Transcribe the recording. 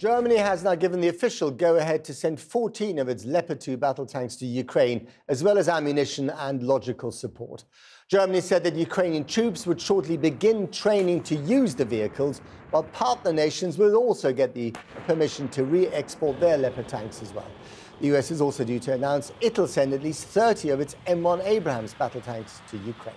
Germany has now given the official go ahead to send 14 of its Leopard 2 battle tanks to Ukraine, as well as ammunition and logical support. Germany said that Ukrainian troops would shortly begin training to use the vehicles, while partner nations will also get the permission to re export their Leopard tanks as well. The US is also due to announce it'll send at least 30 of its M1 Abrams battle tanks to Ukraine.